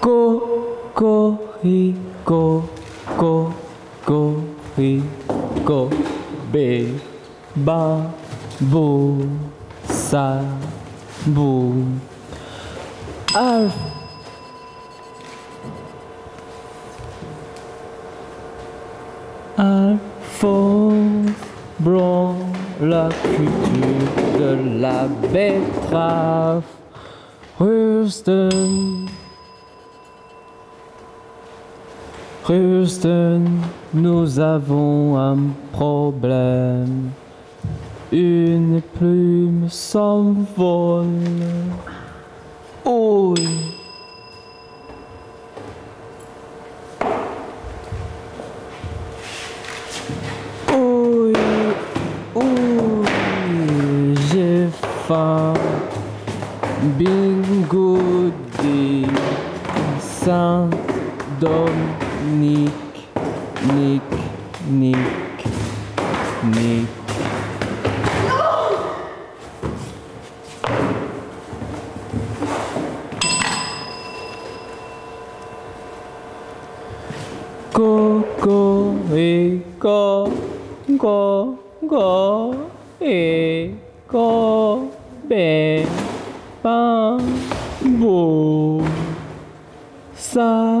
Corico, co, corico, bé, ba, bo, sa, bou. Alpha. Alphonse Blanc, la culture de la betterave. Houston. Houston, nous avons un problème. Une plume s'envole. Oui. Oui, oui, j'ai faim. Bingo des Saint Dominique, nick nick nick nick. Cô cô ê cô cô cô ê cô bé ba bù sa